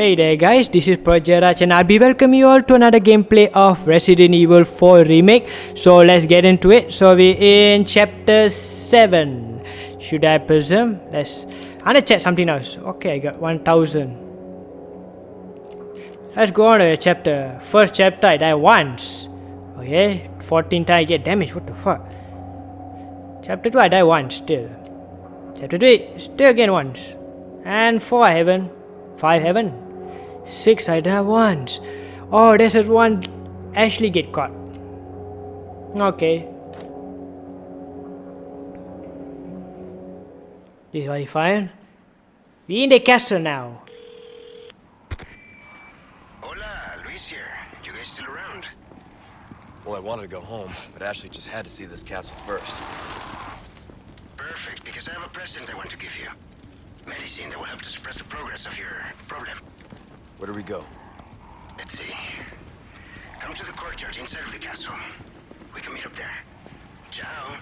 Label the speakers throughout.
Speaker 1: Hey there guys, this is Project RAJ and I'll be welcoming you all to another gameplay of Resident Evil 4 Remake. So let's get into it. So we're in chapter 7. Should I presume? Let's... I'm gonna check something else. Okay, I got 1000. Let's go on to the chapter. First chapter, I die once. Okay, 14 times I get damage. What the fuck? Chapter 2, I die once still. Chapter 3, still again once. And 4, I haven't. 5 haven't. 6 I die once. Oh, there's a one Ashley get caught. Okay. This is what he find. We in the castle now.
Speaker 2: Hola, Luis here. You guys still around?
Speaker 3: Well, I wanted to go home, but Ashley just had to see this castle first.
Speaker 2: Perfect, because I have a present I want to give you. Medicine that will help to suppress the progress of your problem.
Speaker 3: Where do we go?
Speaker 2: Let's see. Come to the courtyard inside of the castle. We can meet up there. Ciao.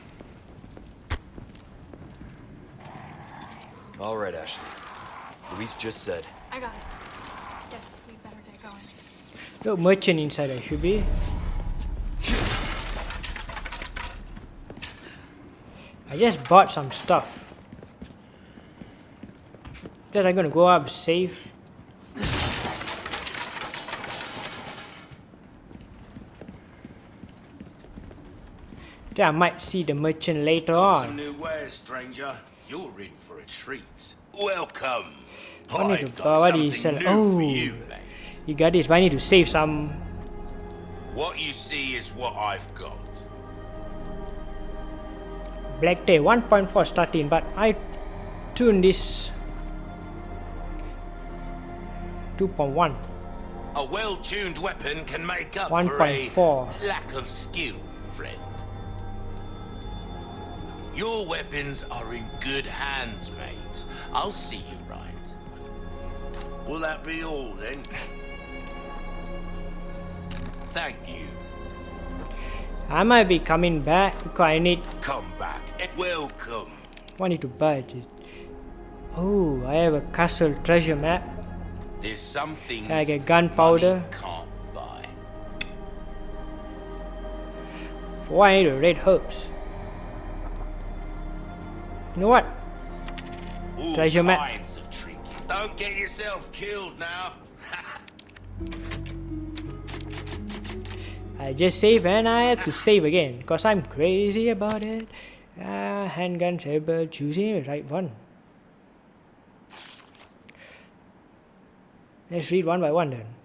Speaker 3: All right, Ashley. Luis just said.
Speaker 4: I got it. Guess we better get going.
Speaker 1: No merchant inside I should be. I just bought some stuff. Then I'm gonna go up safe. Then I might see the merchant later on.
Speaker 5: new wares, stranger. You're in for a treat. Welcome.
Speaker 1: I need to buy- what you sell? Oh.
Speaker 5: you.
Speaker 1: You got this, but I need to save some.
Speaker 5: What you see is what I've got.
Speaker 1: Blacktail 1.4 starting, but I tune this 2.1.
Speaker 5: A well-tuned weapon can make up for
Speaker 1: 1.4.
Speaker 5: a lack of skill, friend. Your weapons are in good hands, mate. I'll see you right. Will that be all, then? Thank you.
Speaker 1: I might be coming back because I need
Speaker 5: Come back. Welcome.
Speaker 1: I need to buy it. Oh, I have a castle treasure map.
Speaker 5: There's some things
Speaker 1: I get gunpowder.
Speaker 5: can't buy.
Speaker 1: For what I need red herbs. You know what?
Speaker 5: All
Speaker 1: Treasure map.
Speaker 5: Don't get yourself killed now.
Speaker 1: I just save and I have to save again because I'm crazy about it. Uh, handgun saber choosing the right one. Let's read one by one then.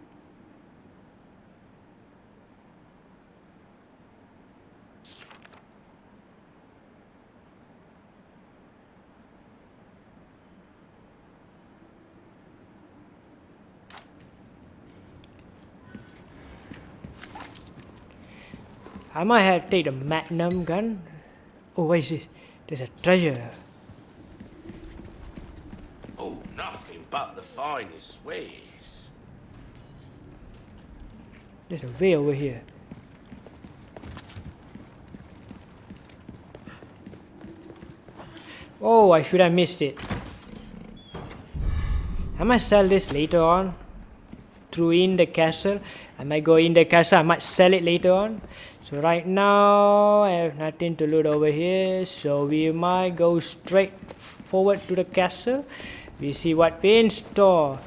Speaker 1: I might have to take the magnum gun. Oh, what is this? There's a treasure.
Speaker 5: oh, nothing but the finest ways.
Speaker 1: There's a way over here. Oh, I should have missed it. I might sell this later on. Through in the castle. I might go in the castle. I might sell it later on. So right now, I have nothing to loot over here. So we might go straight forward to the castle. We see what we in store.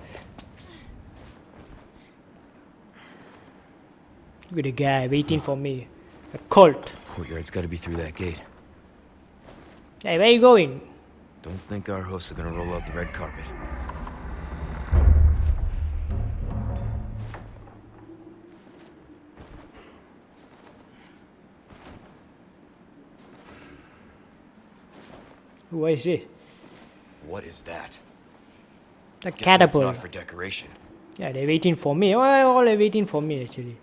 Speaker 1: Look at the guy waiting for me. A colt.
Speaker 3: Courtyard's oh, got to be through that gate.
Speaker 1: Hey, where you going?
Speaker 3: Don't think our hosts are gonna roll out the red carpet.
Speaker 1: What is this?
Speaker 3: What is that?
Speaker 1: A
Speaker 3: that's
Speaker 1: catapult.
Speaker 3: not for decoration.
Speaker 1: Yeah, they're waiting for me. Why all they waiting for me actually?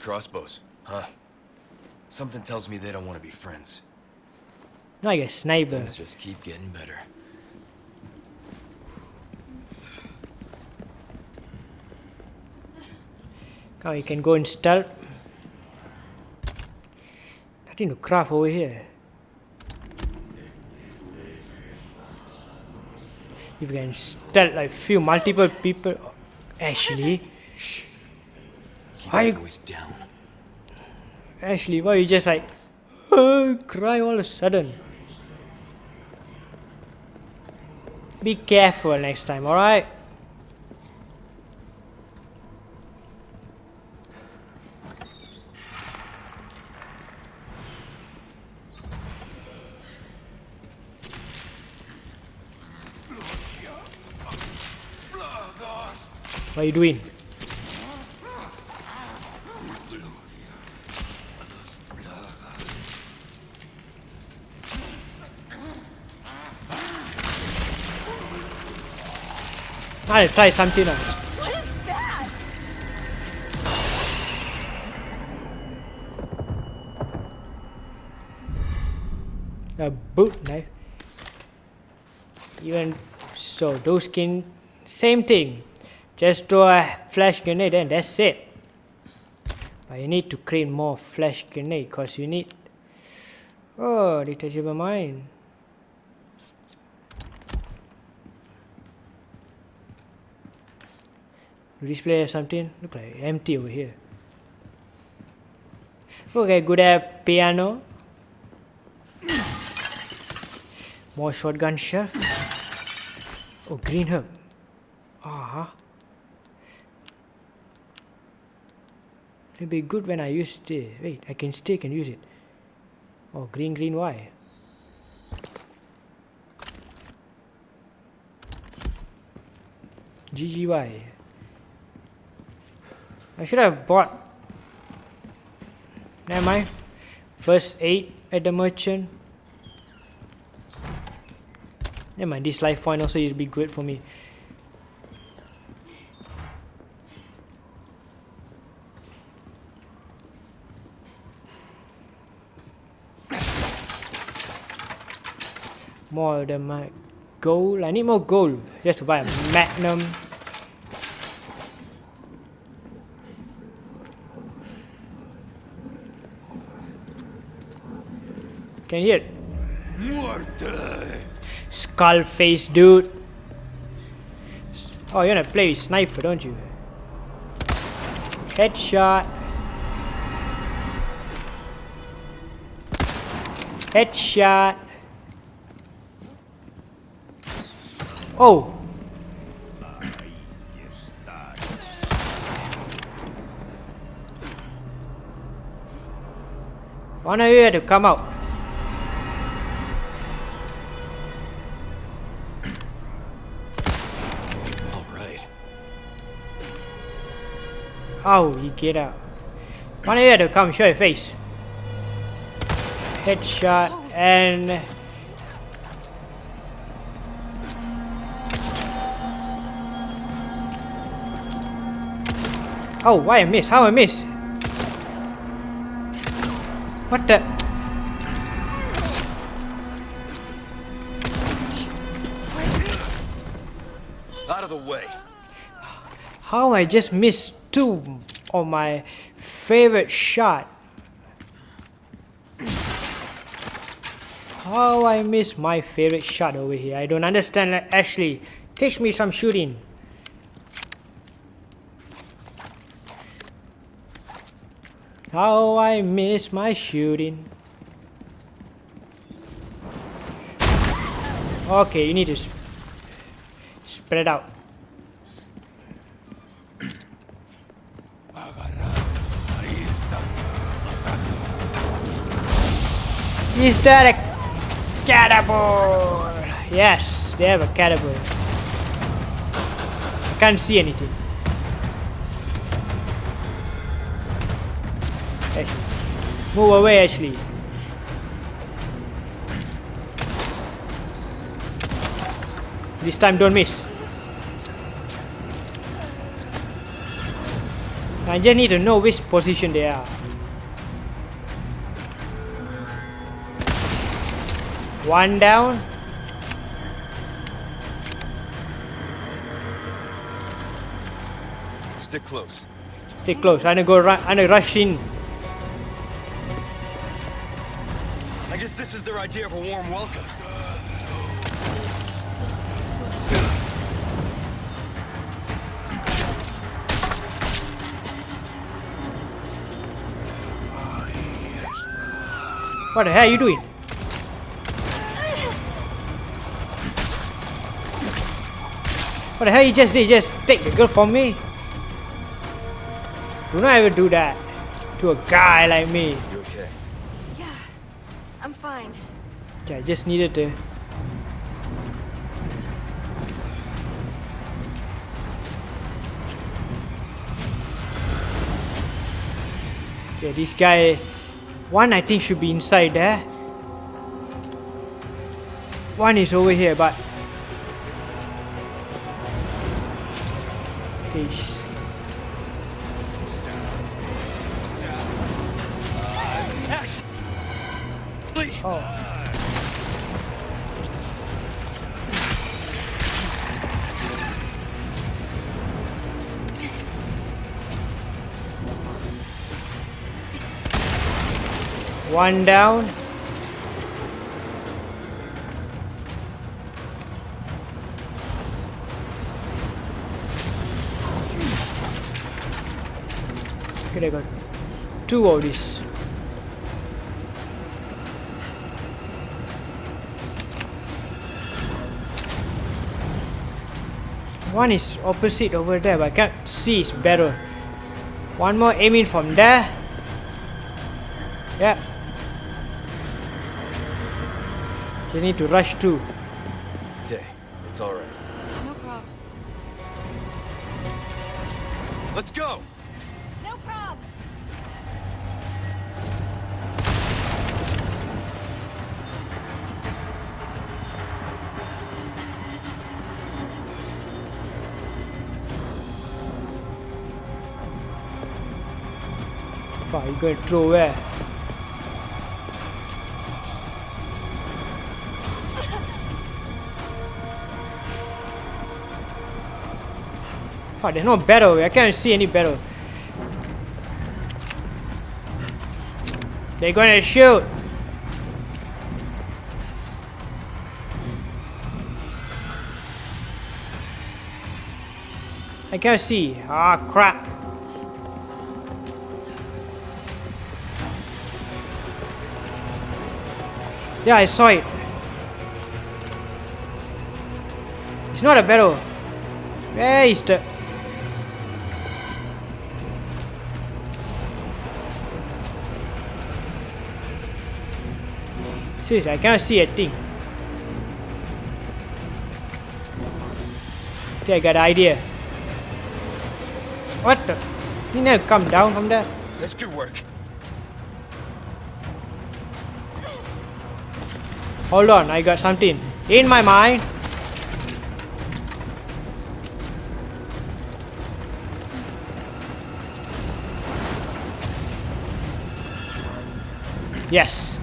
Speaker 3: Crossbows, huh? Something tells me they don't want to be friends.
Speaker 1: I get sniper.
Speaker 3: Things just keep getting better.
Speaker 1: Come, you can go in stealth. Nothing to craft over here. You can stealth like few multiple people, Ashley.
Speaker 3: Keep
Speaker 1: Why you-
Speaker 3: voice down.
Speaker 1: Ashley, why you just like uh, cry all of a sudden? Be careful next time, alright? What are you doing? I'll try something else.
Speaker 4: What is that?
Speaker 1: a boot knife even so those skin, same thing just throw a flash grenade and that's it but you need to create more flash grenade because you need oh detachable mine display something look like empty over here okay good at piano more shotgun shell. Oh, green herb. Ah. It'll be good when I use this. Eh? Wait, I can still can use it. Oh, green, green, why? GGY. I should have bought. Never mind. First aid at the merchant. Never mind, this life point also will be good for me. More than my gold. I need more gold just to buy a magnum. Can you hear it? Skull face, dude. Oh, you wanna play sniper, don't you? Headshot. Headshot. Oh. One of you had to come out.
Speaker 3: All right.
Speaker 1: Oh, you get out. One of you had to come show your face. Headshot and Oh, why I miss? How I miss? What the?
Speaker 3: Out of the way.
Speaker 1: How I just missed two of my favorite shot? How I miss my favorite shot over here? I don't understand. Ashley, teach me some shooting. How I miss my shooting. Okay, you need to sp- spread out. Is that a catapult? Yes, they have a catapult. I can't see anything. Move away, Ashley. This time don't miss. I just need to know which position they are. One down.
Speaker 3: Stick close.
Speaker 1: Stay close. I'm gonna go. I'm gonna rush in.
Speaker 3: guess this is their idea of a warm welcome.
Speaker 1: What the hell are you doing? What the hell you just did? Just take the girl from me? Do not ever do that to a guy like me.
Speaker 3: You okay?
Speaker 1: Okay, I just needed to. Okay, this guy. One I think should be inside there. One is over here, but. Okay. One down. Okay, I got two of these. One is opposite over there, but I can't see it's better. One more aiming from there. Yeah. They need to rush too.
Speaker 3: Okay, it's all right.
Speaker 4: No problem.
Speaker 3: Let's go.
Speaker 4: No problem.
Speaker 1: Fuck, you gonna throw where? Fuck, there's no battle. I can't see any battle. They're gonna shoot. I can't see. Ah, crap. Yeah, I saw it. It's not a battle. Where is the... Seriously, I cannot see a thing. Okay, I got an idea. What the? He never come down from there.
Speaker 3: That's good work.
Speaker 1: Hold on, I got something in my mind. Yes.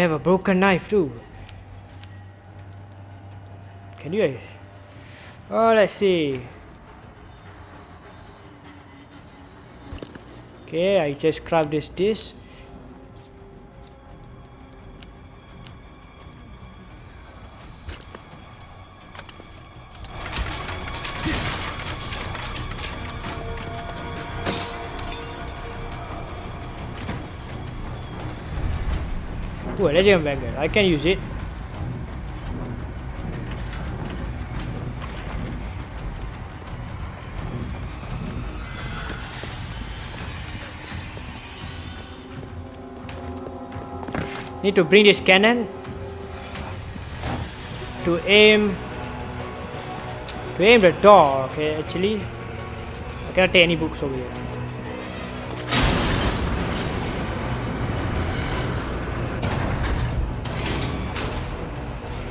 Speaker 1: Have a broken knife too. Can you? Uh, oh, let's see. Okay, I just grabbed this this. Legend banger. I can use it. Need to bring this cannon to aim to aim the door. Okay, actually, I cannot take any books over here.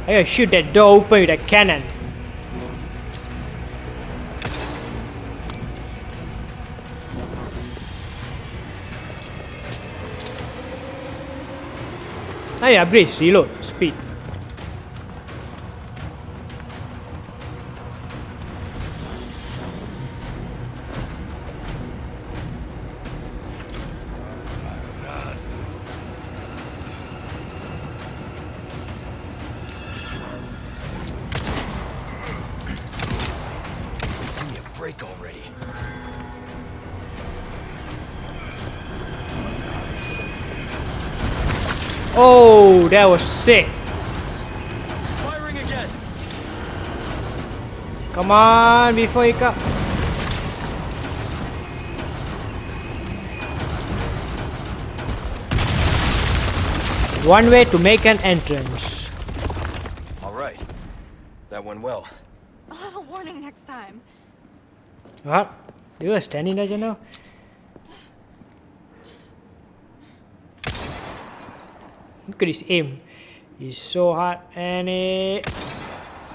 Speaker 1: I gotta shoot that door open with a cannon. I upgrade reload speed. That.
Speaker 3: Firing again.
Speaker 1: Come on, before you come. One way to make an entrance.
Speaker 3: All right. That went well.
Speaker 4: I'll have a warning next time.
Speaker 1: What? You were standing there, you know? Look at his aim. He's so hard and it...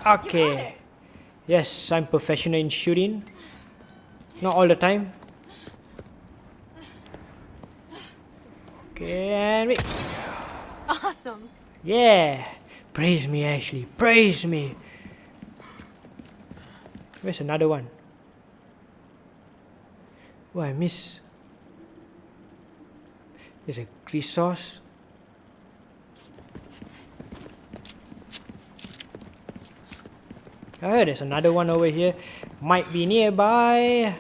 Speaker 1: Okay. Yes, I'm professional in shooting. Not all the time. Okay, and we...
Speaker 4: Awesome.
Speaker 1: Yeah! Praise me, Ashley. Praise me. Where's another one? Oh, I miss. There's a resource. Heard there's another one over here. Might be nearby.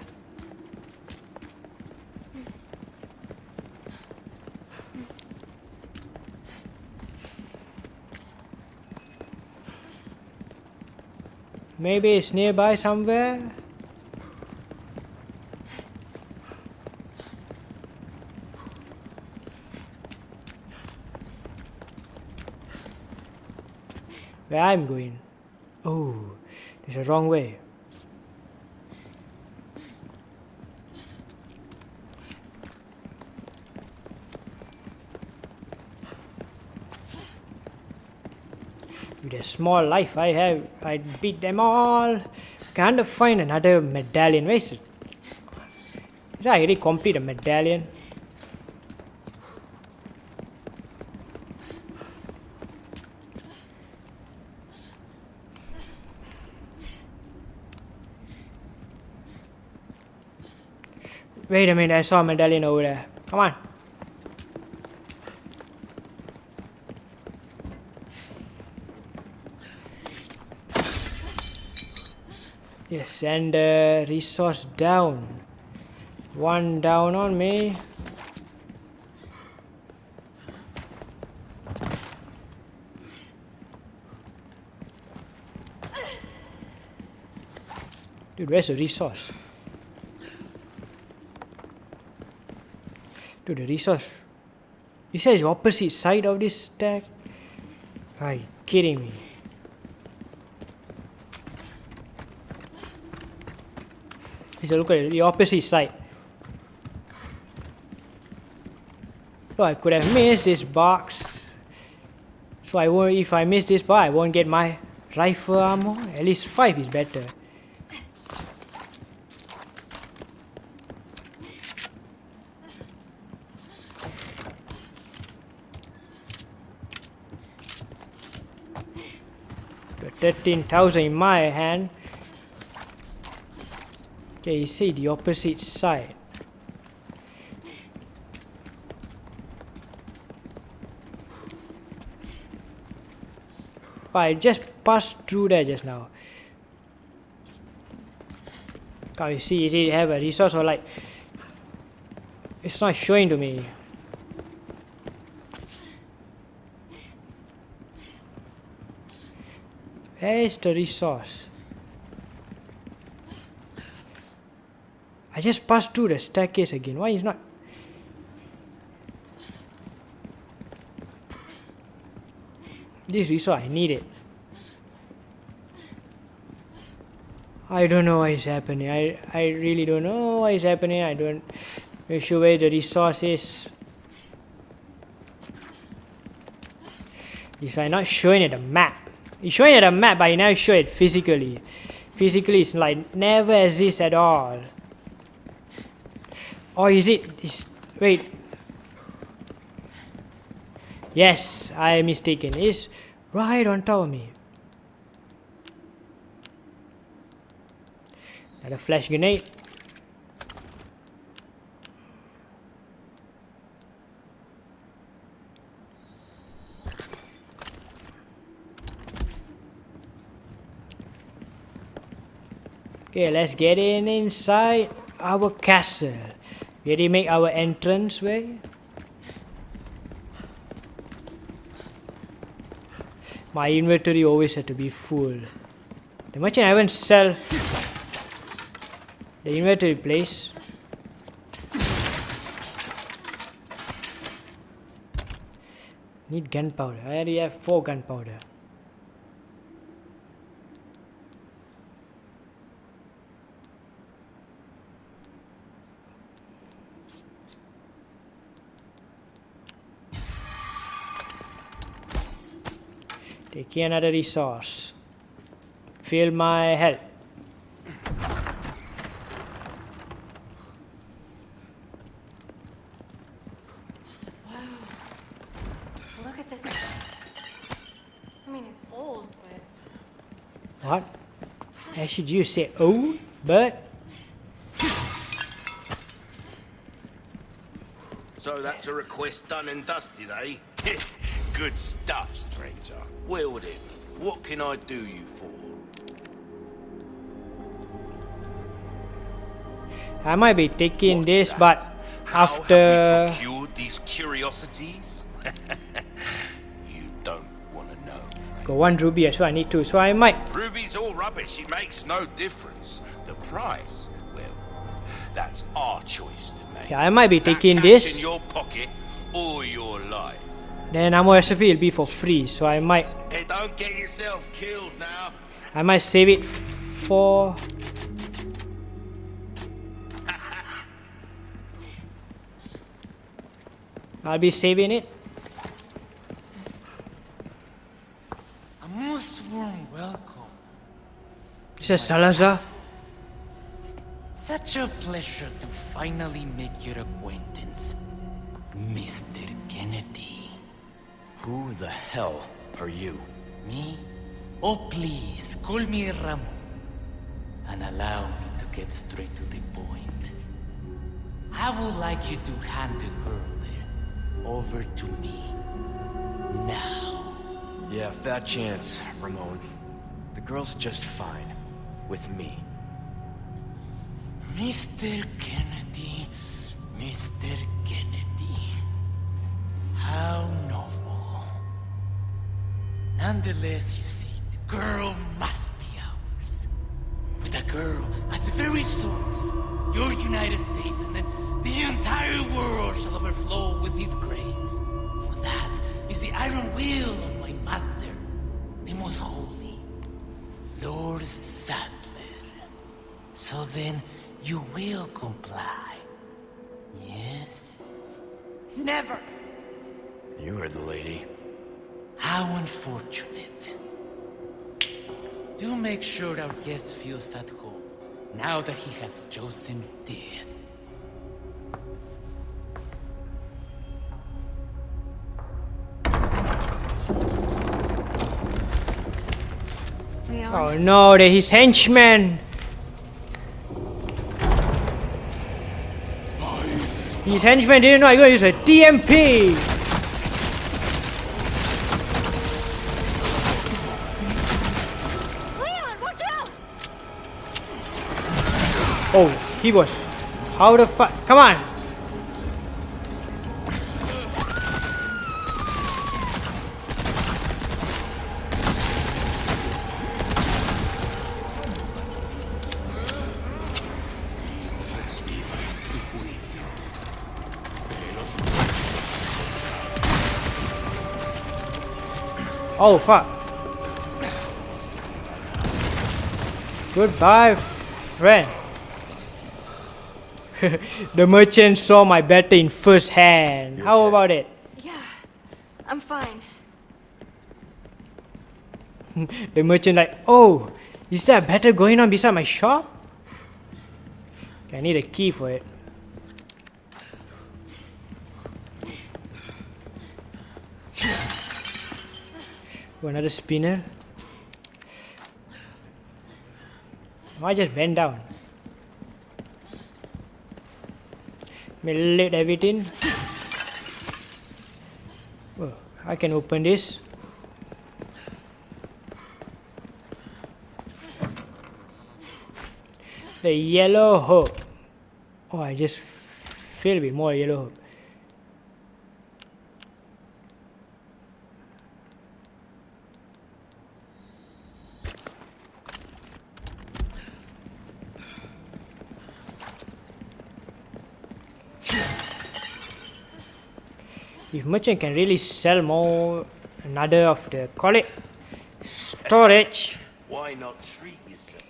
Speaker 1: Maybe it's nearby somewhere. Where I'm going. Oh, there's a wrong way. With a small life I have, I beat them all. Can't find another medallion. Where is it? Did I already complete a medallion? Wait a minute, I saw a medallion over there. Come on. Yes, send the uh, resource down. One down on me. Dude, where's the resource? Dude, the resource. This says opposite side of this stack. Are you kidding me? A look at the opposite side. So I could have missed this box. So I won't if I miss this box I won't get my rifle ammo. At least five is better. Got 13,000 in my hand. Okay, you see the opposite side. But I just passed through there just now. Can you see? Is it have a resource or like? It's not showing to me. Where is the resource? I just passed through the staircase again. Why is not? This resource, I need it. I don't know what is happening. I I really don't know what is happening. I don't not sure where the resource is. It's like not showing it a map. It's showing it a map, but it never show it physically. Physically, it's like never exists at all. Or is it? Is wait. Yes, I am mistaken. It's right on top of me. Another flash grenade. Okay, let's get in inside our castle. We make our entrance way. my inventory always had to be full. The merchant I haven't sell the inventory place. Need gunpowder. I already have four gunpowder. Taking another resource. Fill my health.
Speaker 4: Look at this. I mean, it's old, but
Speaker 1: What? How should you say old, but
Speaker 5: So that's a request done and dusted, eh? Good stuff, stranger. Well then, what can I do you for?
Speaker 1: I might be taking
Speaker 5: What's
Speaker 1: this,
Speaker 5: that?
Speaker 1: but
Speaker 5: How
Speaker 1: after
Speaker 5: have we procured these curiosities? you don't want to know.
Speaker 1: got one ruby as well. I need two, so I might.
Speaker 5: Ruby's all rubbish. It makes no difference. The price, well, that's our choice to make.
Speaker 1: Yeah, I might be
Speaker 5: That
Speaker 1: taking
Speaker 5: cash
Speaker 1: this.
Speaker 5: in your pocket or your life.
Speaker 1: Then ammo recipe will be for free, so I might.
Speaker 5: Hey, don't get yourself killed now.
Speaker 1: I might save it for. I'll be saving it.
Speaker 6: A most warm welcome.
Speaker 1: This is Salazar.
Speaker 6: Such a pleasure to finally make your acquaintance, Mr. Kennedy.
Speaker 7: Who the hell are you?
Speaker 6: Me? Oh, please, call me Ramon. And allow me to get straight to the point. I would like you to hand the girl there over to me. Now.
Speaker 7: Yeah, fat chance, Ramon. The girl's just fine. With me.
Speaker 6: Mr. Kennedy, Mr. Kennedy. How. Nonetheless, you see, the girl must be ours. But the girl has the very source, your United States, and then the entire world shall overflow with his grace. For that is the iron will of my master, the most holy, Lord Saddler. So then, you will comply. Yes?
Speaker 4: never.
Speaker 7: You heard the lady.
Speaker 6: How unfortunate. Do make sure our guest feels at home, now that he has chosen death.
Speaker 1: Oh no, they're his henchmen. His henchmen didn't know I gonna use a TMP. Oh, he was. How the fuck? Come on. Oh fuck. Goodbye, friend. the merchant saw my battle in first hand.
Speaker 3: You
Speaker 1: How
Speaker 3: okay?
Speaker 1: about it?
Speaker 4: Yeah, I'm fine.
Speaker 1: The merchant like, oh, is there a battle going on beside my shop? I need a key for it. Oh, another spinel. I just bend down. Melate everything. Oh, I can open this. The yellow hope. Oh, I just feel a bit more yellow hope. If merchant can really sell more another of the call it storage
Speaker 5: Why not treat yourself?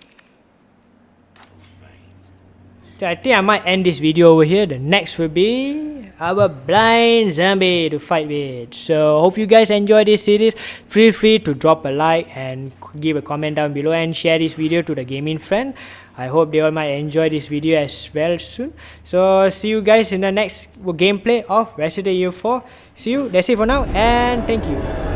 Speaker 1: So I think I might end this video over here. The next will be our blind zombie to fight with. So hope you guys enjoy this series. Feel free to drop a like and give a comment down below and share this video to the gaming friend. I hope they all might enjoy this video as well soon. So see you guys in the next gameplay of Resident Evil 4. See you. That's it for now and thank you.